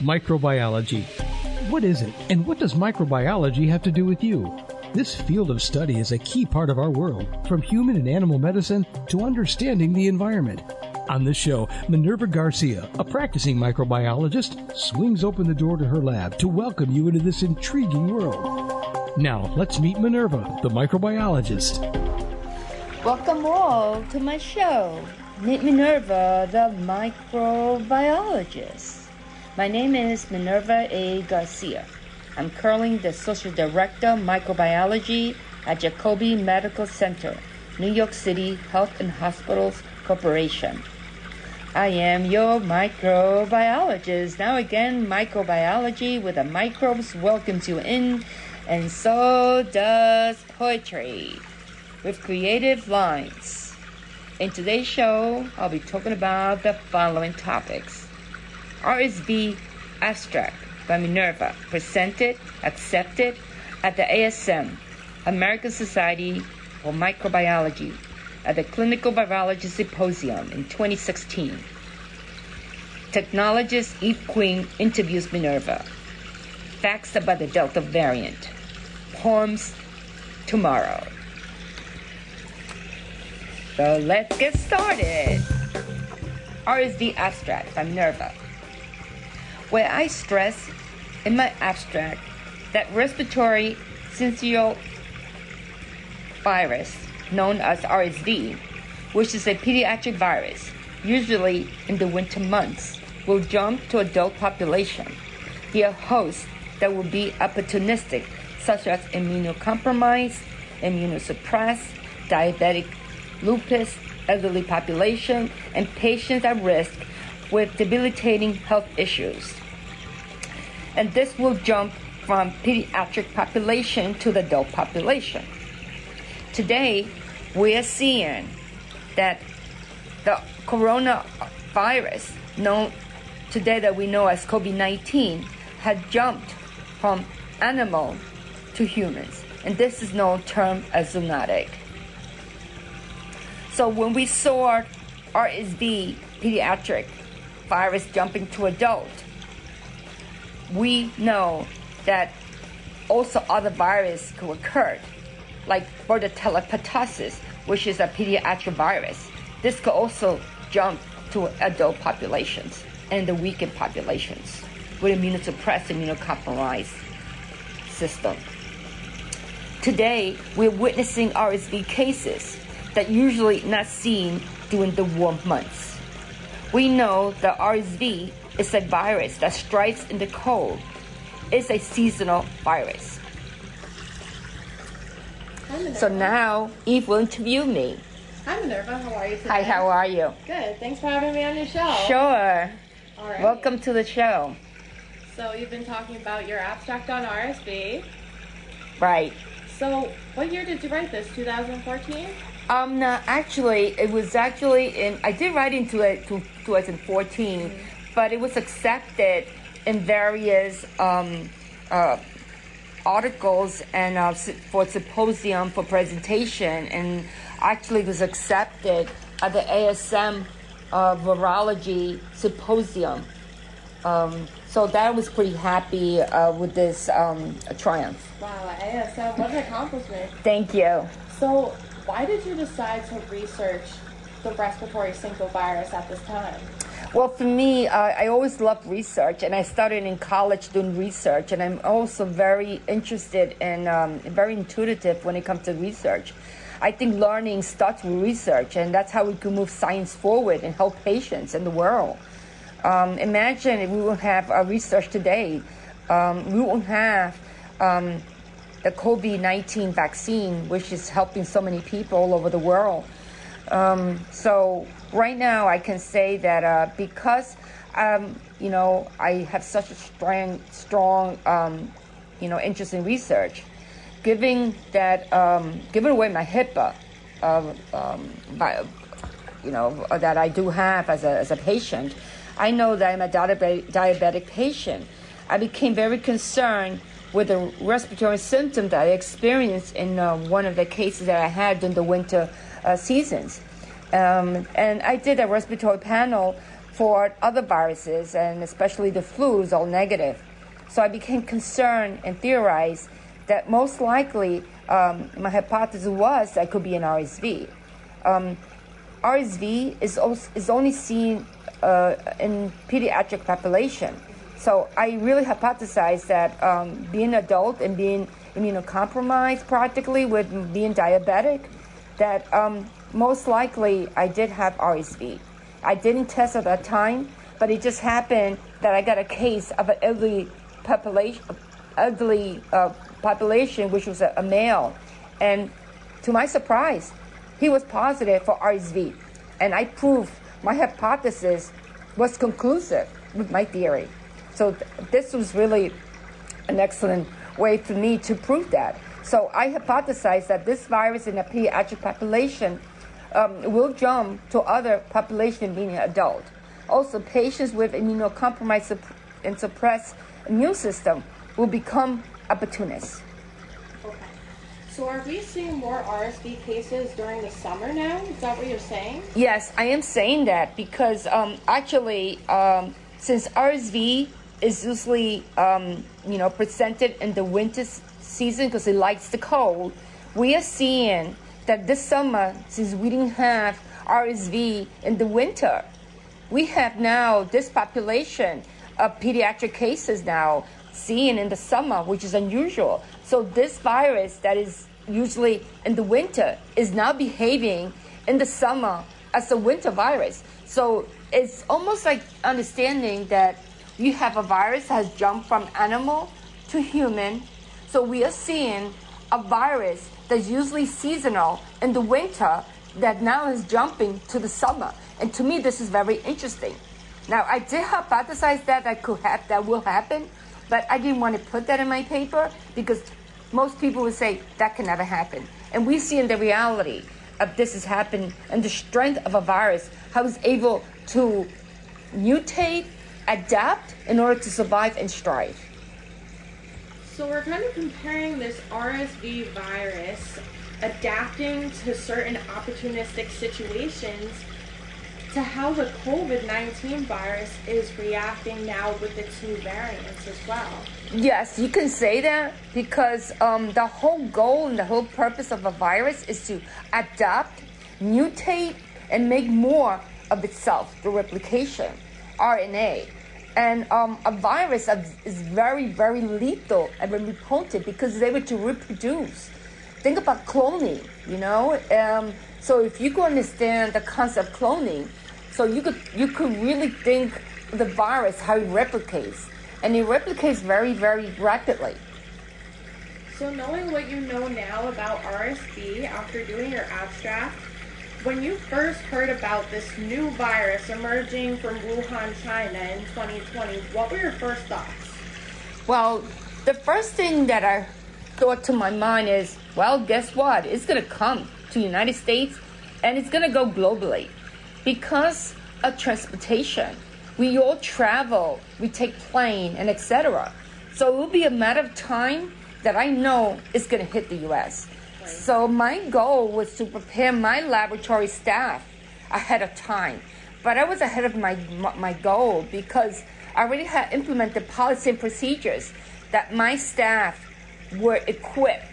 Microbiology. What is it, and what does microbiology have to do with you? This field of study is a key part of our world, from human and animal medicine to understanding the environment. On this show, Minerva Garcia, a practicing microbiologist, swings open the door to her lab to welcome you into this intriguing world. Now, let's meet Minerva, the microbiologist. Welcome all to my show. Meet Minerva, the microbiologist. My name is Minerva A. Garcia. I'm currently the Social Director Microbiology at Jacobi Medical Center, New York City Health and Hospitals Corporation. I am your microbiologist. Now again, microbiology with the microbes welcomes you in, and so does poetry with creative lines. In today's show, I'll be talking about the following topics. RSV abstract by Minerva, presented, accepted at the ASM, American Society for Microbiology at the Clinical Virology Symposium in 2016. Technologist Eve Queen interviews Minerva. Facts about the Delta variant. Poems tomorrow. So let's get started. RSV abstract by Minerva. Where I stress in my abstract that respiratory syncytial virus known as RSV, which is a pediatric virus, usually in the winter months, will jump to adult population. Via hosts that will be opportunistic, such as immunocompromised, immunosuppressed, diabetic, lupus, elderly population, and patients at risk with debilitating health issues. And this will jump from pediatric population to the adult population. Today, we are seeing that the coronavirus, known today that we know as COVID 19, had jumped from animal to humans. And this is known term as zoonotic. So when we saw RSV pediatric virus jumping to adult, we know that also other viruses could occur like Bordetella pertussis, which is a pediatric virus. This could also jump to adult populations and the weakened populations with immunosuppressed, immunocompromised system. Today, we're witnessing RSV cases that usually not seen during the warm months. We know that RSV is a virus that strikes in the cold. It's a seasonal virus. So now Eve will interview me. Hi Minerva, how are you today? Hi, how are you? Good. Thanks for having me on your show. Sure. All right. Welcome to the show. So you've been talking about your abstract on RSV. Right. So what year did you write this? 2014? Um, no, actually, it was actually in. I did write into it to 2014, mm-hmm. but it was accepted in various um, uh, articles and uh, for symposium for presentation, and actually was accepted at the ASM uh, Virology Symposium. Um, so that was pretty happy uh, with this um, triumph. Wow, ASM, what an accomplishment! Thank you. So, why did you decide to research the respiratory syncytial virus at this time? Well, for me, I always loved research, and I started in college doing research, and I'm also very interested and um, very intuitive when it comes to research. I think learning starts with research, and that's how we can move science forward and help patients in the world. Um, imagine if we would have a research today, um, we won't have um, the COVID 19 vaccine, which is helping so many people all over the world. Um, so right now, I can say that uh, because um, you know I have such a strong, strong um, you know interest in research, giving that um, giving away my HIPAA, uh, um, by, you know that I do have as a as a patient, I know that I'm a diabetic, diabetic patient. I became very concerned with the respiratory symptom that I experienced in uh, one of the cases that I had during the winter uh, seasons. Um, and I did a respiratory panel for other viruses, and especially the flu, is all negative. So I became concerned and theorized that most likely um, my hypothesis was that could be an RSV. Um, RSV is, also, is only seen uh, in pediatric population. So I really hypothesized that um, being adult and being immunocompromised practically with being diabetic, that um, most likely I did have RSV. I didn't test at that time, but it just happened that I got a case of an elderly population, elderly uh, population, which was a, a male, and to my surprise, he was positive for RSV, and I proved my hypothesis was conclusive with my theory. So th- this was really an excellent way for me to prove that. So I hypothesized that this virus in a pediatric population um, will jump to other population meaning adult. Also, patients with immunocompromised and suppressed immune system will become opportunists. Okay. So are we seeing more RSV cases during the summer now? Is that what you're saying? Yes, I am saying that because um, actually, um, since RSV is usually um, you know presented in the winter season because it likes the cold, we are seeing that this summer, since we didn't have RSV in the winter, we have now this population of pediatric cases now seen in the summer, which is unusual. So this virus that is usually in the winter is now behaving in the summer as a winter virus. So it's almost like understanding that you have a virus that has jumped from animal to human. So we are seeing a virus that's usually seasonal in the winter that now is jumping to the summer. And to me, this is very interesting. Now, I did hypothesize that that could have, that will happen, but I didn't want to put that in my paper because most people would say that can never happen. And we see in the reality of this has happened and the strength of a virus, how it's able to mutate, adapt in order to survive and strive. So we're kind of comparing this RSV virus adapting to certain opportunistic situations to how the COVID 19 virus is reacting now with the two variants as well. Yes, you can say that because um, the whole goal and the whole purpose of a virus is to adapt, mutate, and make more of itself through replication, RNA. And um, a virus is very, very lethal and very potent because they're able to reproduce. Think about cloning, you know? Um, so if you could understand the concept of cloning, so you could you could really think the virus how it replicates, and it replicates very very rapidly. So knowing what you know now about RSV after doing your abstract, when you first heard about this new virus emerging from Wuhan, China in 2020, what were your first thoughts? Well, the first thing that I thought to my mind is, well, guess what? It's going to come to the United States and it's going to go globally because of transportation. We all travel, we take plane and etc. So it will be a matter of time that I know it's going to hit the US. So my goal was to prepare my laboratory staff ahead of time. But I was ahead of my my goal because I already had implemented policy and procedures that my staff were equipped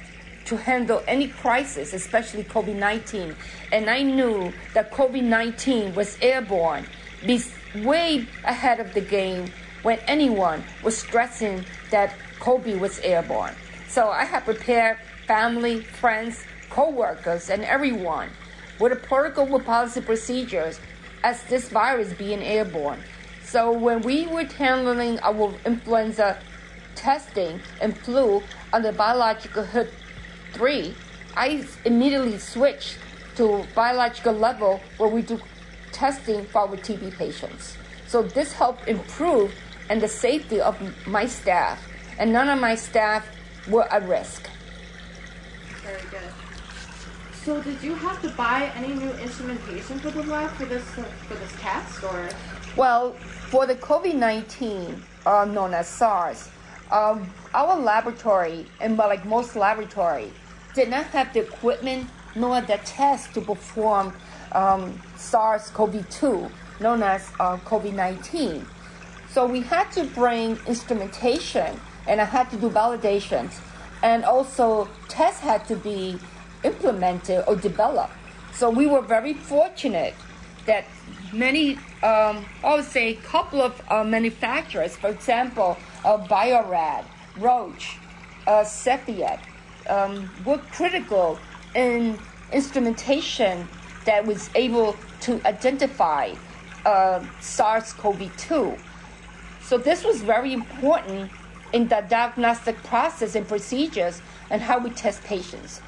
to handle any crisis, especially COVID 19. And I knew that COVID 19 was airborne, be way ahead of the game when anyone was stressing that COVID was airborne. So I had prepared family, friends, co workers, and everyone with a protocol with policy procedures as this virus being airborne. So when we were handling our influenza testing and flu on the biological hood three, I immediately switched to biological level where we do testing for our TB patients. So this helped improve and the safety of my staff, and none of my staff were at risk. Very good. So did you have to buy any new instrumentation for the lab for this for this test, or? Well, for the COVID nineteen, uh, known as SARS, um, our laboratory, and like most laboratory, did not have the equipment nor the test to perform um, SARS-CoV-2, known as uh, COVID 19. So we had to bring instrumentation and I had to do validations. And also, tests had to be implemented or developed. So we were very fortunate that many, um, I would say, a couple of uh, manufacturers, for example, uh, Bio-Rad, Roche, uh, Cepheid, um, were critical in instrumentation that was able to identify uh, SARS-CoV-2. So this was very important in the diagnostic process and procedures and how we test patients.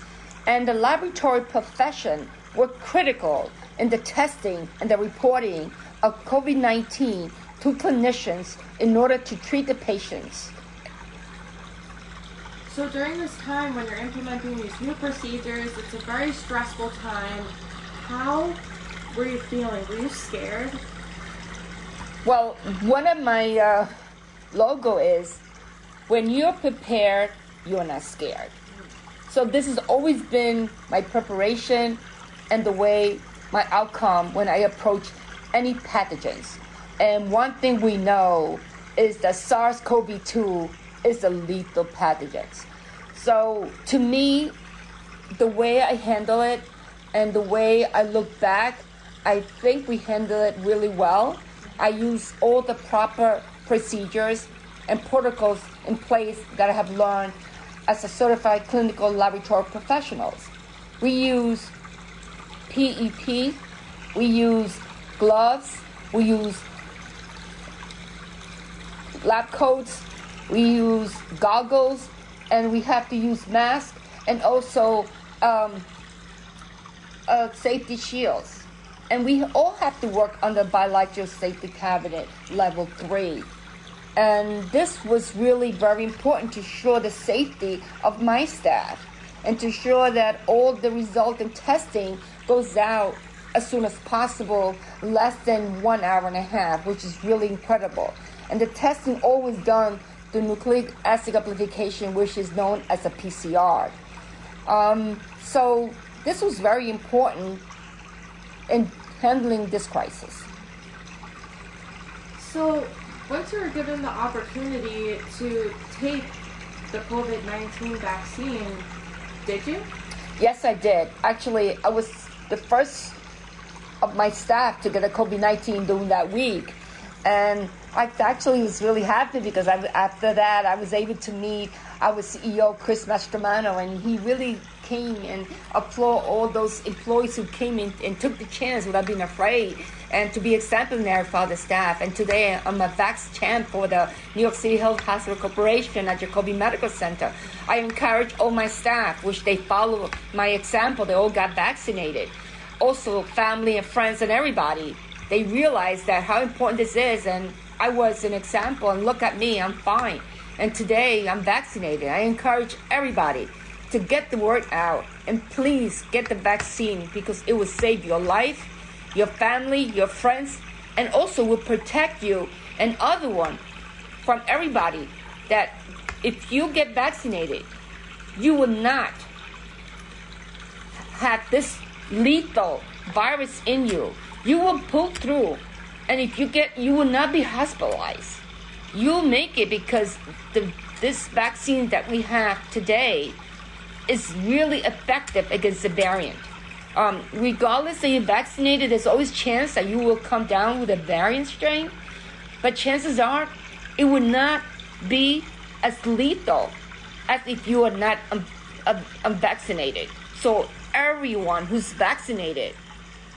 And the laboratory profession were critical in the testing and the reporting of COVID 19 to clinicians in order to treat the patients. So during this time when you're implementing these new procedures, it's a very stressful time. How were you feeling? Were you scared? Well, one of my uh, logo is when you're prepared, you're not scared. So this has always been my preparation and the way my outcome when I approach any pathogens. And one thing we know is that SARS-CoV-2 is a lethal pathogen. So to me, the way I handle it and the way I look back, I think we handle it really well. I use all the proper procedures and protocols in place that I have learned as a certified clinical laboratory professionals. We use PEP, we use gloves, we use lab coats, we use goggles, and we have to use masks and also um, uh, safety shields. And we all have to work under biological safety cabinet level three. And this was really very important to ensure the safety of my staff and to ensure that all the resultant testing goes out as soon as possible, less than one hour and a half, which is really incredible. And the testing always done the nucleic acid amplification, which is known as a PCR. Um, so this was very important in handling this crisis. So once you were given the opportunity to take the COVID 19 vaccine, did you? Yes, I did. Actually, I was the first of my staff to get a COVID 19 during that week. And I actually was really happy because I, after that I was able to meet our CEO Chris Mastromano, and he really came and applaud all those employees who came in and took the chance without being afraid and to be exemplary for the staff. And today I'm a Vax champ for the New York City Health Hospital Corporation at Jacobi Medical Center. I encourage all my staff, which they follow my example, they all got vaccinated. Also, family and friends and everybody, they realize that how important this is. And I was an example, and look at me, I'm fine. And today I'm vaccinated. I encourage everybody to get the word out and please get the vaccine because it will save your life, your family, your friends, and also will protect you and other one from everybody that if you get vaccinated, you will not have this lethal virus in you. You will pull through, and if you get, you will not be hospitalized. You'll make it because the this vaccine that we have today is really effective against the variant. Um, regardless that you're vaccinated, there's always chance that you will come down with a variant strain, but chances are it would not be as lethal as if you are not um, um, unvaccinated. So everyone who's vaccinated,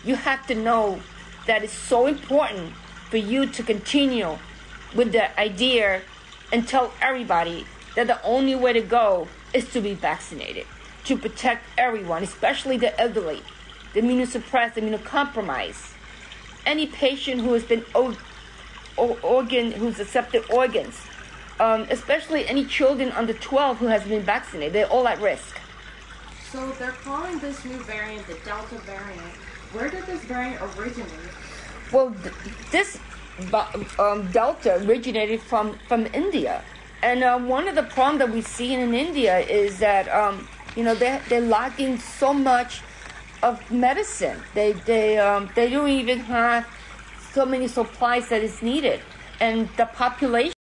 you have to know that it's so important for you to continue with the idea and tell everybody that the only way to go is to be vaccinated to protect everyone, especially the elderly, the immunosuppressed, the immunocompromised, any patient who has been o- o- organ who's accepted organs, um, especially any children under 12 who has been vaccinated. They're all at risk. So they're calling this new variant the Delta variant. Where did this variant originate? Well, th- this um, Delta originated from from India, and uh, one of the problems that we see in India is that um, you know they they're lacking so much of medicine. They they um, they don't even have so many supplies that is needed, and the population